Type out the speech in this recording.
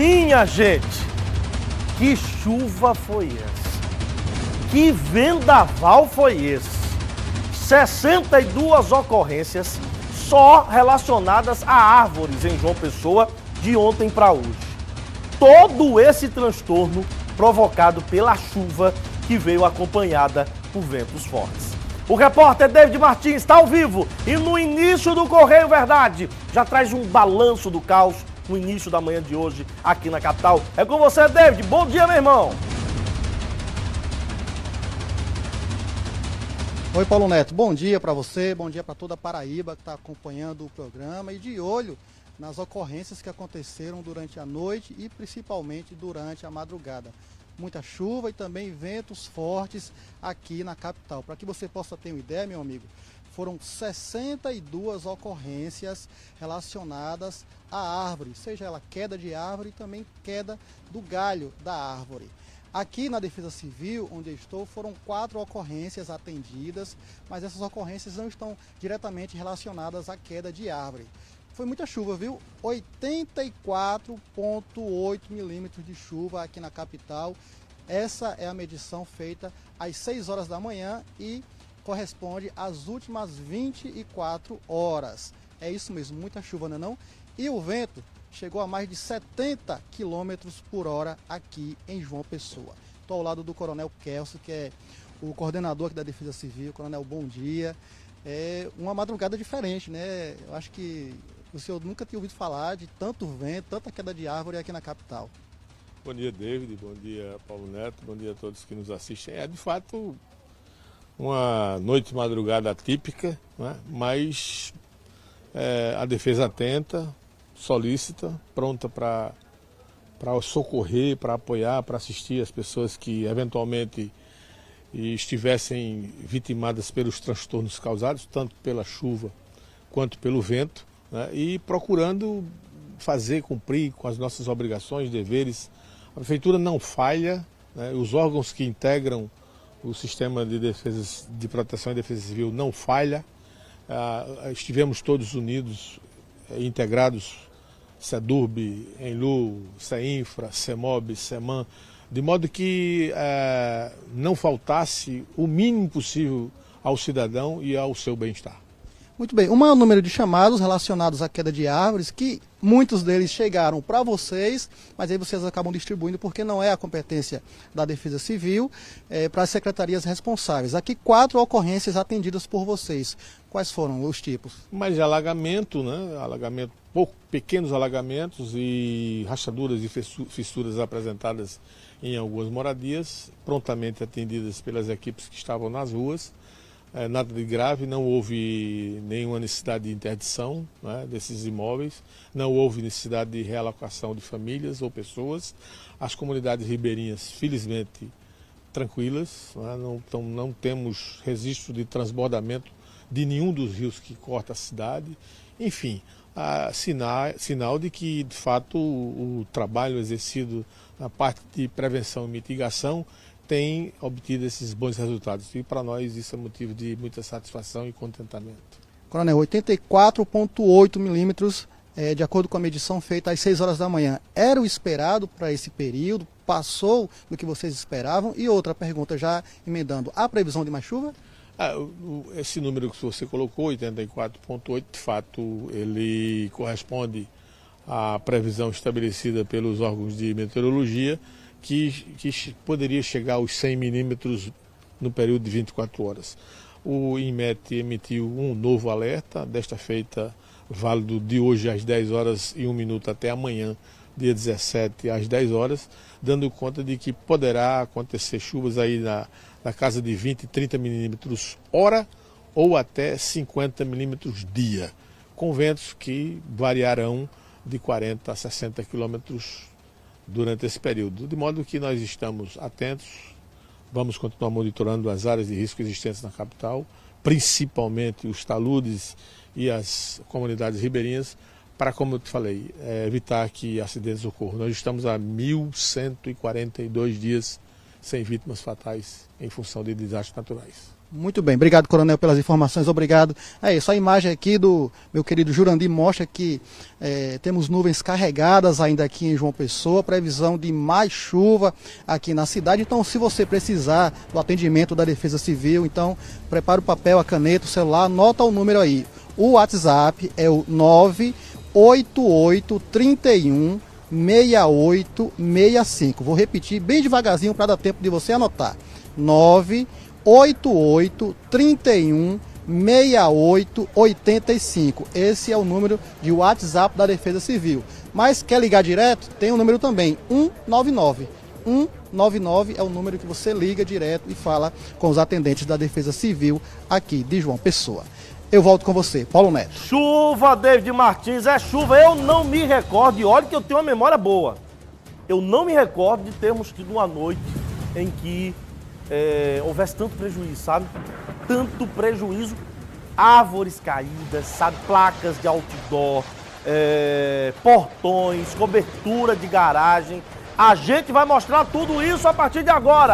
Minha gente, que chuva foi essa? Que vendaval foi esse? 62 ocorrências só relacionadas a árvores em João Pessoa de ontem para hoje. Todo esse transtorno provocado pela chuva que veio acompanhada por ventos fortes. O repórter David Martins está ao vivo e no início do Correio Verdade já traz um balanço do caos no início da manhã de hoje aqui na capital. É com você, David. Bom dia, meu irmão. Oi, Paulo Neto. Bom dia para você, bom dia para toda a Paraíba que está acompanhando o programa e de olho nas ocorrências que aconteceram durante a noite e principalmente durante a madrugada. Muita chuva e também ventos fortes aqui na capital. Para que você possa ter uma ideia, meu amigo, foram 62 ocorrências relacionadas à árvore, seja ela queda de árvore e também queda do galho da árvore. Aqui na Defesa Civil, onde estou, foram quatro ocorrências atendidas, mas essas ocorrências não estão diretamente relacionadas à queda de árvore. Foi muita chuva, viu? 84,8 milímetros de chuva aqui na capital. Essa é a medição feita às 6 horas da manhã e corresponde às últimas 24 horas. É isso mesmo, muita chuva, não é não? E o vento chegou a mais de 70 km por hora aqui em João Pessoa. Estou ao lado do Coronel Kelso, que é o coordenador aqui da Defesa Civil. Coronel, bom dia. É uma madrugada diferente, né? Eu acho que o senhor nunca tinha ouvido falar de tanto vento, tanta queda de árvore aqui na capital. Bom dia, David. Bom dia, Paulo Neto. Bom dia a todos que nos assistem. É, de fato, uma noite madrugada típica, né? mas é, a defesa atenta, solícita, pronta para socorrer, para apoiar, para assistir as pessoas que eventualmente estivessem vitimadas pelos transtornos causados, tanto pela chuva quanto pelo vento, né? e procurando fazer cumprir com as nossas obrigações, deveres. A prefeitura não falha, né? os órgãos que integram o sistema de defesa, de proteção e defesa civil não falha. Ah, estivemos todos unidos, eh, integrados SEDURB, ENLU, CEINFRA, CEMOB, CEMAN, de modo que é, não faltasse o mínimo possível ao cidadão e ao seu bem-estar. Muito bem, o maior número de chamados relacionados à queda de árvores, que muitos deles chegaram para vocês, mas aí vocês acabam distribuindo porque não é a competência da Defesa Civil é, para as secretarias responsáveis. Aqui quatro ocorrências atendidas por vocês. Quais foram os tipos? Mais de alagamento, né? Alagamento, pouco, pequenos alagamentos e rachaduras e fissuras apresentadas em algumas moradias, prontamente atendidas pelas equipes que estavam nas ruas é, nada de grave, não houve nenhuma necessidade de interdição né, desses imóveis, não houve necessidade de realocação de famílias ou pessoas. As comunidades ribeirinhas, felizmente, tranquilas, né, não, não temos registro de transbordamento de nenhum dos rios que corta a cidade. Enfim, sinal, sinal de que, de fato, o, o trabalho exercido na parte de prevenção e mitigação tem obtido esses bons resultados. E para nós isso é motivo de muita satisfação e contentamento. Coronel, 84,8 milímetros, é, de acordo com a medição feita às 6 horas da manhã, era o esperado para esse período? Passou do que vocês esperavam? E outra pergunta, já emendando, há previsão de mais chuva? Ah, esse número que você colocou, 84,8, de fato, ele corresponde à previsão estabelecida pelos órgãos de meteorologia que, que poderia chegar aos 100 milímetros no período de 24 horas. O INMET emitiu um novo alerta, desta feita válido de hoje às 10 horas e 1 minuto até amanhã, dia 17 às 10 horas, dando conta de que poderá acontecer chuvas aí na, na casa de 20, 30 milímetros hora ou até 50 milímetros dia, com ventos que variarão de 40 a 60 quilômetros durante esse período. De modo que nós estamos atentos, vamos continuar monitorando as áreas de risco existentes na capital, principalmente os taludes e as comunidades ribeirinhas, para, como eu te falei, é, evitar que acidentes ocorram. Nós estamos há 1.142 dias sem vítimas fatais em função de desastres naturais. Muito bem, obrigado, Coronel, pelas informações, obrigado. É isso, a imagem aqui do meu querido Jurandir mostra que é, temos nuvens carregadas ainda aqui em João Pessoa, previsão de mais chuva aqui na cidade. Então, se você precisar do atendimento da Defesa Civil, então prepare o papel, a caneta, o celular, anota o número aí. O WhatsApp é o 98831 6865. Vou repetir bem devagarzinho para dar tempo de você anotar. 988 88 31 68 85. Esse é o número de WhatsApp da Defesa Civil. Mas quer ligar direto? Tem o um número também, 199. 199 é o número que você liga direto e fala com os atendentes da Defesa Civil aqui de João Pessoa. Eu volto com você, Paulo Neto. Chuva, David Martins, é chuva. Eu não me recordo, e olha que eu tenho uma memória boa. Eu não me recordo de termos tido uma noite em que é, houvesse tanto prejuízo, sabe? Tanto prejuízo. Árvores caídas, sabe? Placas de outdoor, é, portões, cobertura de garagem. A gente vai mostrar tudo isso a partir de agora.